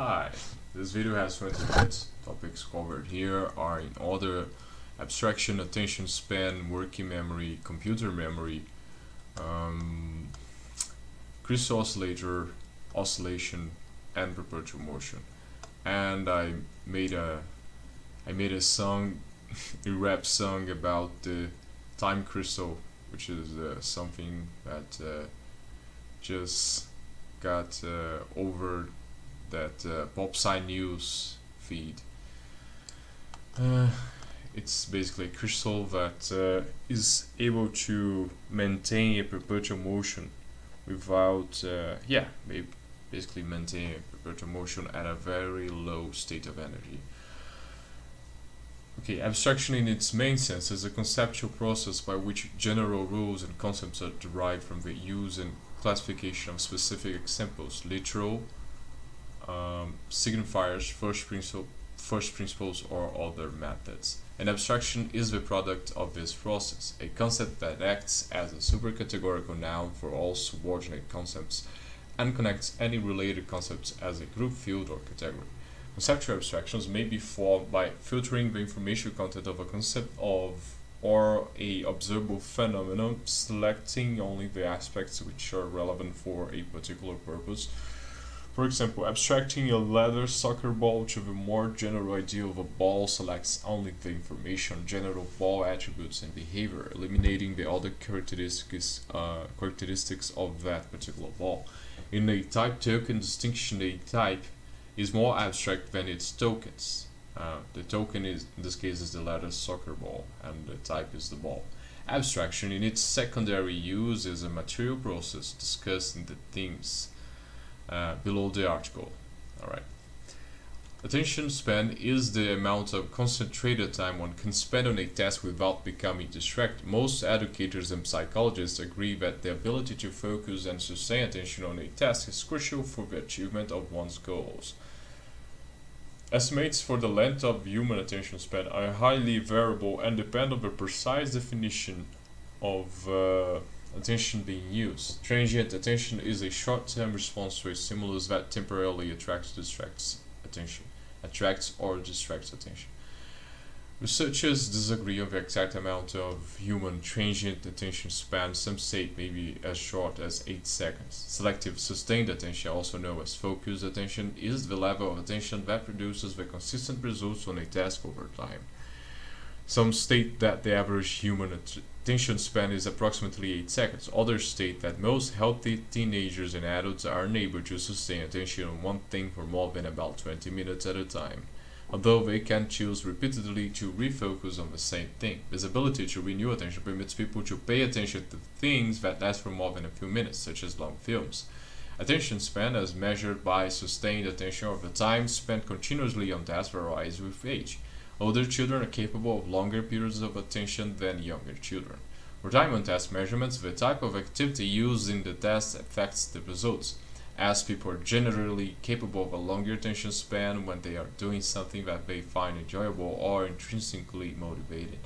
Hi, this video has 20 minutes. Topics covered here are in order abstraction, attention span, working memory, computer memory, um, crystal oscillator, oscillation, and perpetual motion. And I made a I made a song, a rap song about the time crystal, which is uh, something that uh, just got uh, over that uh, PopSci News feed. Uh, it's basically a crystal that uh, is able to maintain a perpetual motion without, uh, yeah, basically maintain a perpetual motion at a very low state of energy. Okay, abstraction in its main sense is a conceptual process by which general rules and concepts are derived from the use and classification of specific examples, literal, um, signifiers, first, principle, first principles, or other methods. An abstraction is the product of this process, a concept that acts as a supercategorical noun for all subordinate concepts and connects any related concepts as a group, field, or category. Conceptual abstractions may be formed by filtering the information content of a concept of or a observable phenomenon, selecting only the aspects which are relevant for a particular purpose, for example, abstracting a leather soccer ball to the more general idea of a ball selects only the information, general ball attributes and behavior, eliminating the other characteristics, uh, characteristics of that particular ball. In a type token distinction, a type is more abstract than its tokens. Uh, the token is, in this case, is the leather soccer ball, and the type is the ball. Abstraction, in its secondary use, is a material process discussed in the themes uh, below the article. Alright. Attention span is the amount of concentrated time one can spend on a task without becoming distracted. Most educators and psychologists agree that the ability to focus and sustain attention on a task is crucial for the achievement of one's goals. Estimates for the length of human attention span are highly variable and depend on the precise definition of uh, attention being used. Transient attention is a short-term response to a stimulus that temporarily attracts distracts attention, attracts or distracts attention. Researchers disagree on the exact amount of human transient attention span. Some say it may be as short as 8 seconds. Selective sustained attention, also known as focused attention, is the level of attention that produces the consistent results on a task over time. Some state that the average human attention span is approximately 8 seconds. Others state that most healthy teenagers and adults are unable to sustain attention on one thing for more than about 20 minutes at a time. Although they can choose repeatedly to refocus on the same thing, this ability to renew attention permits people to pay attention to things that last for more than a few minutes, such as long films. Attention span, as measured by sustained attention over time spent continuously on tasks, varies with age. Older children are capable of longer periods of attention than younger children. For time on task measurements, the type of activity used in the test affects the results, as people are generally capable of a longer attention span when they are doing something that they find enjoyable or intrinsically motivated,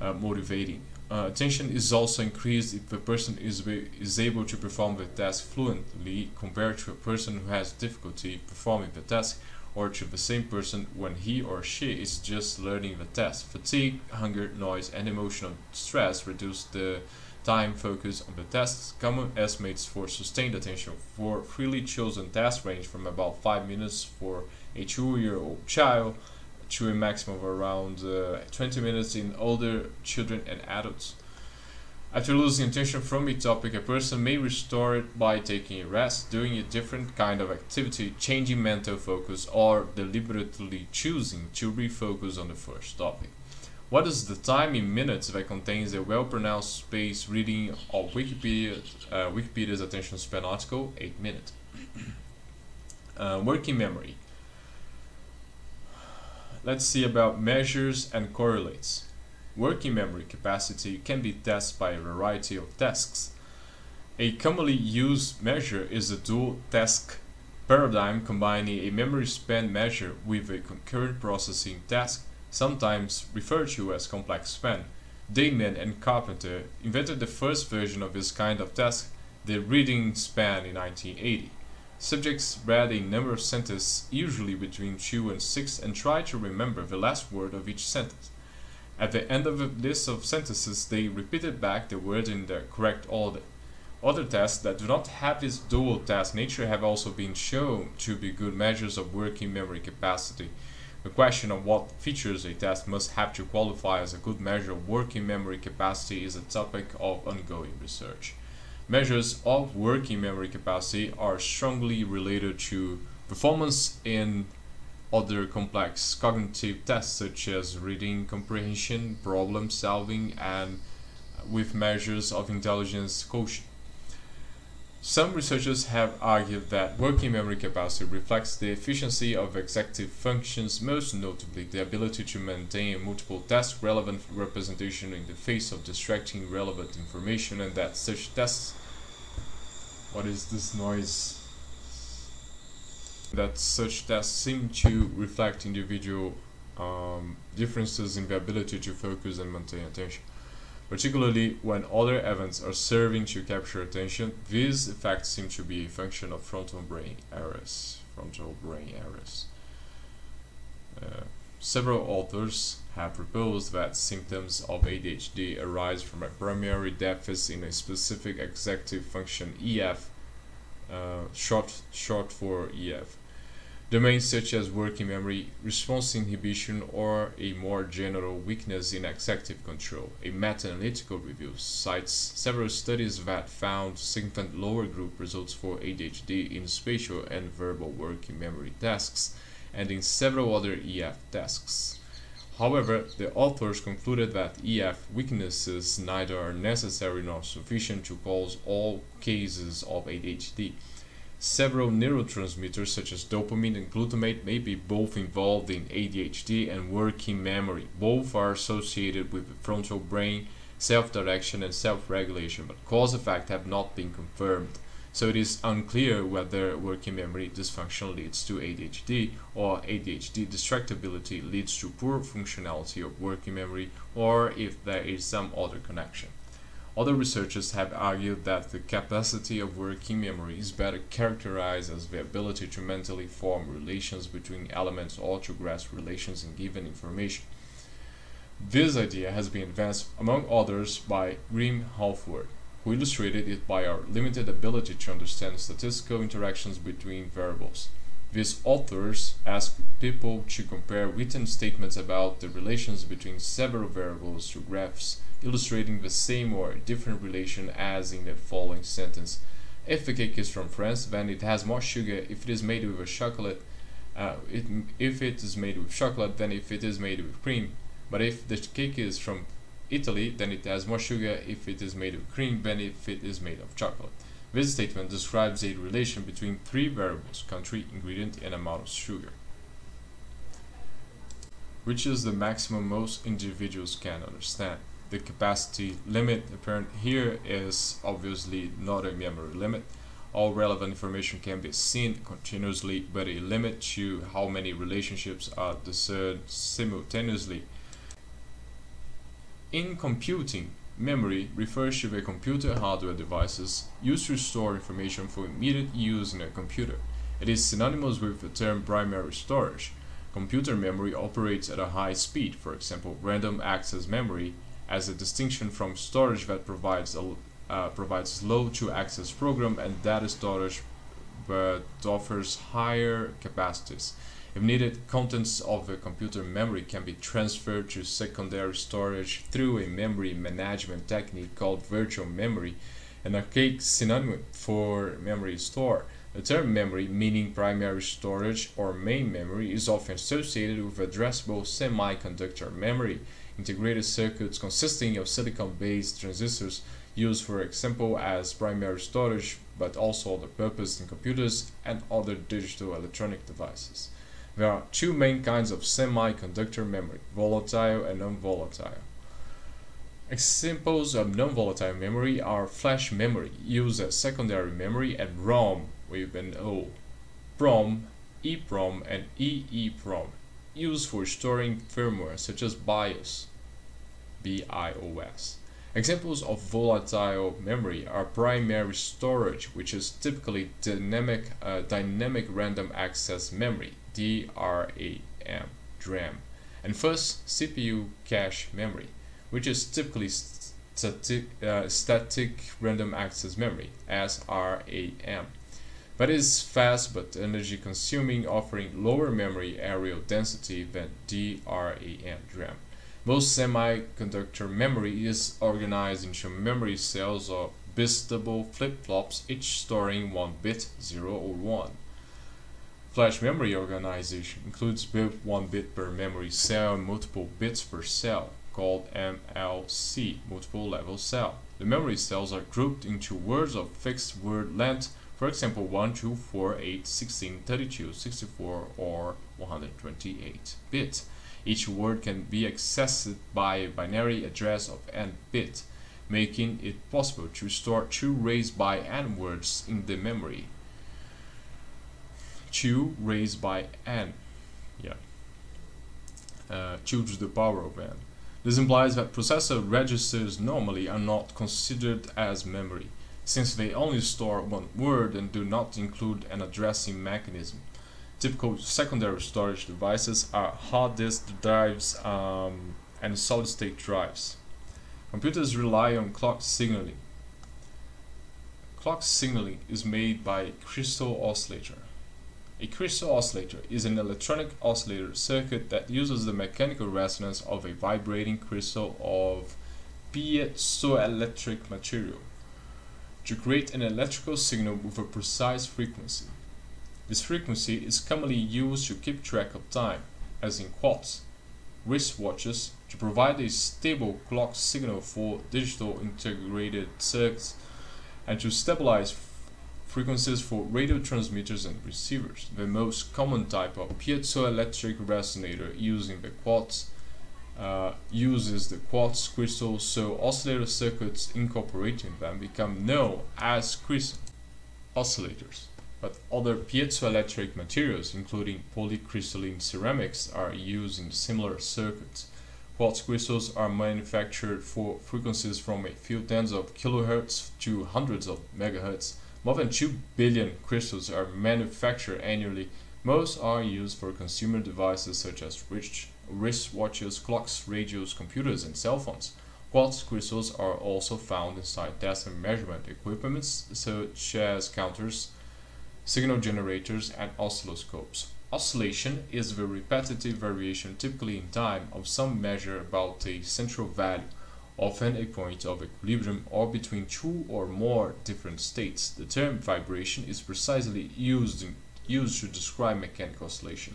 uh, motivating. Uh, attention is also increased if the person is, is able to perform the task fluently compared to a person who has difficulty performing the task or to the same person when he or she is just learning the task. Fatigue, hunger, noise, and emotional stress reduce the time focus on the tasks. Common estimates for sustained attention for freely chosen tasks range from about 5 minutes for a 2-year-old child to a maximum of around uh, 20 minutes in older children and adults. After losing attention from a topic, a person may restore it by taking a rest, doing a different kind of activity, changing mental focus, or deliberately choosing to refocus on the first topic. What is the time in minutes that contains a well-pronounced space reading of Wikipedia, uh, Wikipedia's attention span article? 8 minutes. uh, working memory. Let's see about measures and correlates. Working memory capacity can be tested by a variety of tasks. A commonly used measure is the dual task paradigm combining a memory span measure with a concurrent processing task, sometimes referred to as complex span. Daneman and Carpenter invented the first version of this kind of task, the reading span, in 1980. Subjects read a number of sentences, usually between 2 and 6, and tried to remember the last word of each sentence. At the end of a list of sentences, they repeated back the word in the correct order. Other tests that do not have this dual task nature have also been shown to be good measures of working memory capacity. The question of what features a test must have to qualify as a good measure of working memory capacity is a topic of ongoing research. Measures of working memory capacity are strongly related to performance in other complex cognitive tests such as reading comprehension, problem solving, and with measures of intelligence quotient. Some researchers have argued that working memory capacity reflects the efficiency of executive functions, most notably the ability to maintain multiple task relevant representation in the face of distracting relevant information and that such tests what is this noise that such tests seem to reflect individual um, differences in the ability to focus and maintain attention particularly when other events are serving to capture attention. These effects seem to be a function of frontal brain areas. Frontal brain areas. Uh, several authors have proposed that symptoms of ADHD arise from a primary deficit in a specific executive function EF, uh, short, short for EF. Domains such as working memory, response inhibition, or a more general weakness in executive control. A meta-analytical review cites several studies that found significant lower group results for ADHD in spatial and verbal working memory tasks and in several other EF tasks. However, the authors concluded that EF weaknesses neither are necessary nor sufficient to cause all cases of ADHD. Several neurotransmitters such as dopamine and glutamate may be both involved in ADHD and working memory. Both are associated with the frontal brain, self-direction and self-regulation, but cause-effect have not been confirmed. So it is unclear whether working memory dysfunction leads to ADHD or ADHD distractibility leads to poor functionality of working memory or if there is some other connection. Other researchers have argued that the capacity of working memory is better characterized as the ability to mentally form relations between elements or to grasp relations in given information. This idea has been advanced, among others, by Graeme Halford, who illustrated it by our limited ability to understand statistical interactions between variables. These authors ask people to compare written statements about the relations between several variables to graphs illustrating the same or different relation as in the following sentence. If the cake is from France, then it has more sugar if it is made with a chocolate. Uh, it, if it is made with chocolate then if it is made with cream. But if the cake is from Italy, then it has more sugar if it is made of cream than if it is made of chocolate. This statement describes a relation between three variables, country, ingredient, and amount of sugar. Which is the maximum most individuals can understand the capacity limit apparent here is obviously not a memory limit. All relevant information can be seen continuously, but a limit to how many relationships are discerned simultaneously. In computing, memory refers to the computer hardware devices used to store information for immediate use in a computer. It is synonymous with the term primary storage. Computer memory operates at a high speed, for example, random access memory as a distinction from storage that provides a uh, provides low to access program and data storage but offers higher capacities. If needed, contents of a computer memory can be transferred to secondary storage through a memory management technique called virtual memory, an archaic synonym for memory store. The term memory, meaning primary storage or main memory, is often associated with addressable semiconductor memory integrated circuits consisting of silicon-based transistors used for example as primary storage but also other purpose in computers and other digital electronic devices. There are two main kinds of semiconductor memory, volatile and non-volatile. Examples of non-volatile memory are flash memory, used as secondary memory, and ROM with an O, PROM, EPROM, and EEPROM, used for storing firmware such as BIOS, BIOS, Examples of volatile memory are primary storage, which is typically dynamic, uh, dynamic random access memory, DRAM, DRAM, and first CPU cache memory, which is typically static, uh, static random access memory, SRAM, but is fast but energy consuming, offering lower memory areal density than DRAM, DRAM. Most semiconductor memory is organized into memory cells or bistable flip-flops, each storing one bit, 0 or 1. Flash memory organization includes both one bit per memory cell and multiple bits per cell, called MLC, multiple level cell. The memory cells are grouped into words of fixed word length, for example 1, 2, 4, 8, 16, 32, 64, or 128 bits. Each word can be accessed by a binary address of n bit, making it possible to store 2 raised by n words in the memory. 2 raised by n, yeah, uh, 2 to the power of n. This implies that processor registers normally are not considered as memory, since they only store one word and do not include an addressing mechanism. Typical secondary storage devices are hard disk drives um, and solid-state drives. Computers rely on clock signaling. Clock signaling is made by crystal oscillator. A crystal oscillator is an electronic oscillator circuit that uses the mechanical resonance of a vibrating crystal of piezoelectric material to create an electrical signal with a precise frequency. This frequency is commonly used to keep track of time, as in quartz, wristwatches, to provide a stable clock signal for digital integrated circuits, and to stabilize frequencies for radio transmitters and receivers. The most common type of piezoelectric resonator using the quartz uh, uses the quartz crystal, so oscillator circuits incorporating them become known as crystal oscillators but other piezoelectric materials, including polycrystalline ceramics, are used in similar circuits. Quartz crystals are manufactured for frequencies from a few tens of kilohertz to hundreds of megahertz. More than 2 billion crystals are manufactured annually. Most are used for consumer devices such as wrist, wristwatches, clocks, radios, computers, and cell phones. Quartz crystals are also found inside test and measurement equipments such as counters, signal generators, and oscilloscopes. Oscillation is the repetitive variation typically in time of some measure about a central value, often a point of equilibrium or between two or more different states. The term vibration is precisely used, in, used to describe mechanical oscillation.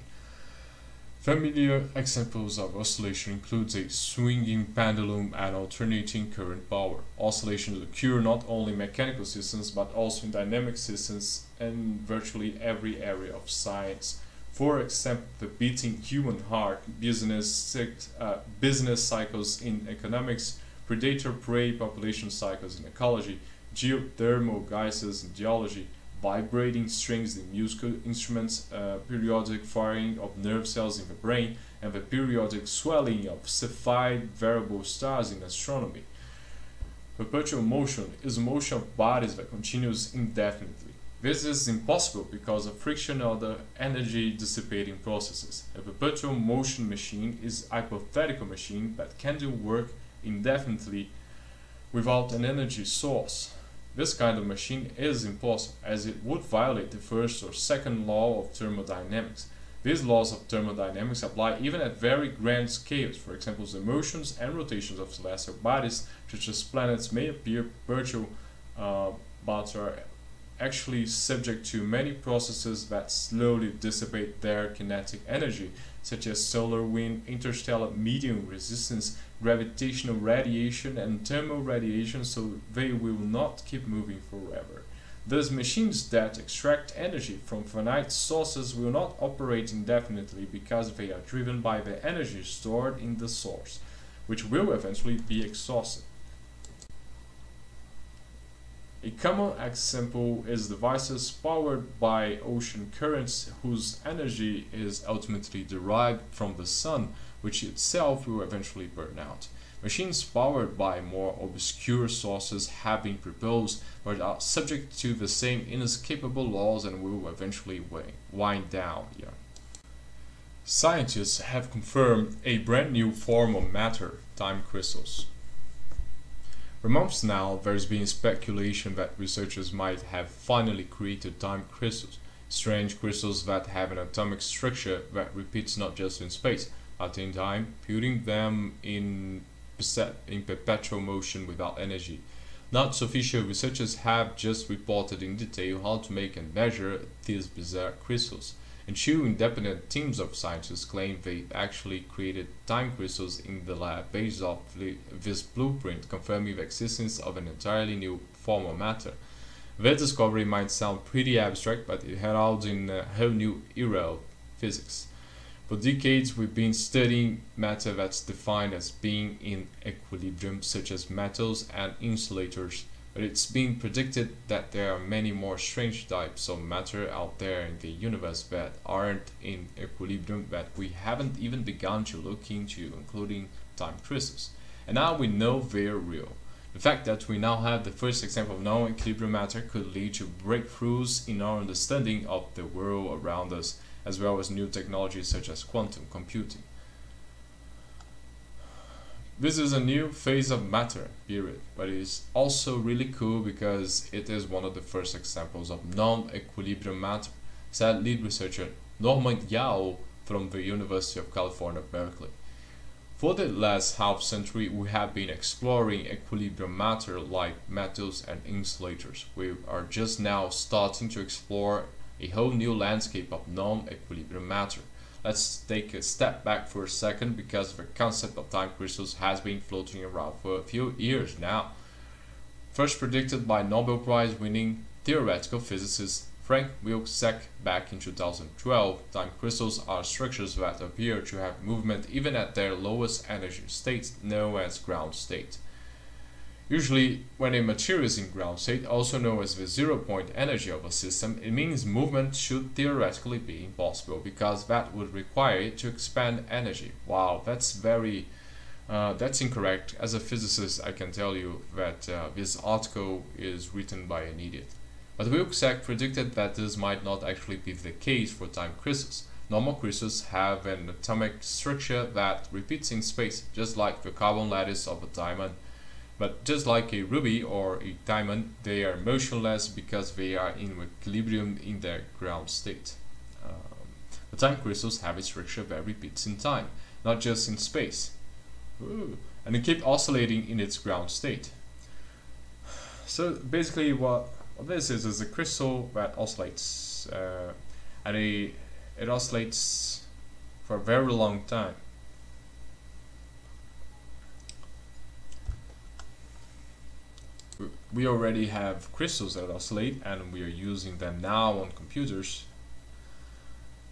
Familiar examples of oscillation includes a swinging pendulum and alternating current power. Oscillations occur not only in mechanical systems but also in dynamic systems and virtually every area of science. For example, the beating human heart, business, uh, business cycles in economics, predator-prey population cycles in ecology, geothermal geysers in geology, vibrating strings in musical instruments, uh, periodic firing of nerve cells in the brain, and the periodic swelling of Cepheid variable stars in astronomy. Perpetual motion is motion of bodies that continues indefinitely. This is impossible because of friction or the energy dissipating processes. A perpetual motion machine is a hypothetical machine that can do work indefinitely without an energy source. This kind of machine is impossible, as it would violate the first or second law of thermodynamics. These laws of thermodynamics apply even at very grand scales. For example, the motions and rotations of celestial bodies, such as planets, may appear virtual uh, but are actually subject to many processes that slowly dissipate their kinetic energy, such as solar wind, interstellar medium resistance, gravitational radiation, and thermal radiation, so they will not keep moving forever. Thus, machines that extract energy from finite sources will not operate indefinitely because they are driven by the energy stored in the source, which will eventually be exhausted. A common example is devices powered by ocean currents whose energy is ultimately derived from the sun, which itself will eventually burn out. Machines powered by more obscure sources have been proposed but are subject to the same inescapable laws and will eventually wind down. Yeah. Scientists have confirmed a brand new form of matter, time crystals. For months now, there's been speculation that researchers might have finally created time crystals, strange crystals that have an atomic structure that repeats not just in space, but in time, putting them in, in perpetual motion without energy. Not so official researchers have just reported in detail how to make and measure these bizarre crystals and two independent teams of scientists claim they actually created time crystals in the lab based off this blueprint confirming the existence of an entirely new form of matter. Their discovery might sound pretty abstract, but it heralds in a whole new era of physics. For decades, we've been studying matter that's defined as being in equilibrium, such as metals and insulators but it's been predicted that there are many more strange types of matter out there in the universe that aren't in equilibrium that we haven't even begun to look into, including time crystals. And now we know they're real. The fact that we now have the first example of non-equilibrium matter could lead to breakthroughs in our understanding of the world around us, as well as new technologies such as quantum computing. This is a new phase of matter, period, but it is also really cool because it is one of the first examples of non-equilibrium matter, said lead researcher Norman Yao from the University of California, Berkeley. For the last half century, we have been exploring equilibrium matter like metals and insulators. We are just now starting to explore a whole new landscape of non-equilibrium matter. Let's take a step back for a second because the concept of time crystals has been floating around for a few years now. First predicted by Nobel Prize winning theoretical physicist Frank Wilczek back in 2012, time crystals are structures that appear to have movement even at their lowest energy state, known as ground state. Usually, when a material is in ground state, also known as the zero point energy of a system, it means movement should theoretically be impossible because that would require it to expend energy. Wow, that's very, uh, that's incorrect. As a physicist, I can tell you that uh, this article is written by an idiot. But Wilczek predicted that this might not actually be the case for time crystals. Normal crystals have an atomic structure that repeats in space, just like the carbon lattice of a diamond but just like a ruby or a diamond, they are motionless because they are in equilibrium in their ground state. Um, the time crystals have a structure that repeats in time, not just in space. Ooh. And they keep oscillating in its ground state. So basically what, what this is is a crystal that oscillates uh, and it oscillates for a very long time. We already have crystals that oscillate and we are using them now on computers.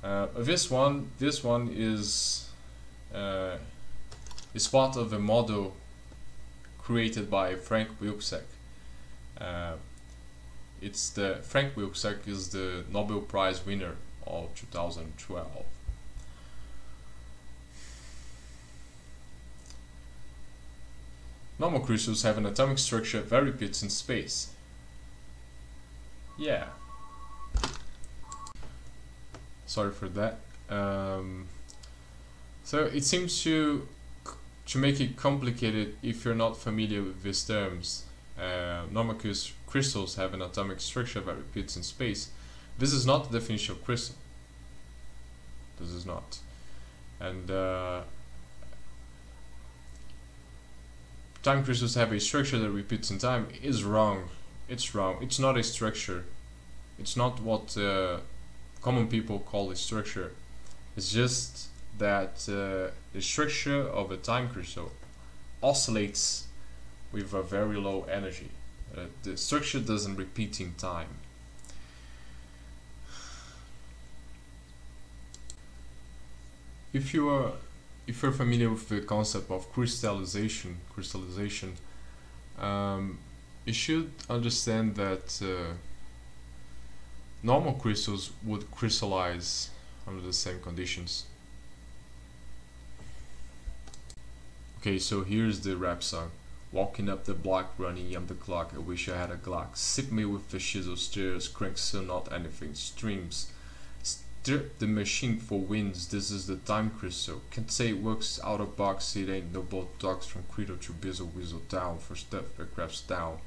Uh, this one, this one is uh, is part of a model created by Frank Wilczek. Uh, it's the Frank Wilczek is the Nobel Prize winner of 2012. Normal crystals have an atomic structure that repeats in space. Yeah. Sorry for that. Um, so it seems to to make it complicated if you're not familiar with these terms. Uh, normal crystals have an atomic structure that repeats in space. This is not the definition of crystal. This is not. And uh, time crystals have a structure that repeats in time is wrong. It's wrong. It's not a structure. It's not what uh, common people call a structure. It's just that uh, the structure of a time crystal oscillates with a very low energy. Uh, the structure doesn't repeat in time. If you are if you're familiar with the concept of crystallization, crystallization, um, you should understand that uh, normal crystals would crystallize under the same conditions. Okay, so here's the rap song. Walking up the block, running on the clock. I wish I had a Glock. Sip me with the chisel stairs, crank so not anything. Streams. The machine for wins. This is the time crystal. Can't say it works out of box. It ain't no botox from Creto to Bizzle Weasel down for stuff that crafts down.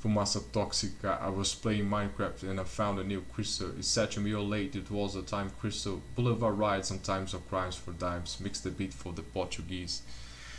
Fumaça Tóxica, I was playing Minecraft and I found a new crystal. It's such a meal late, it was a time crystal. Boulevard rides and times of crimes for dimes. Mix the beat for the Portuguese.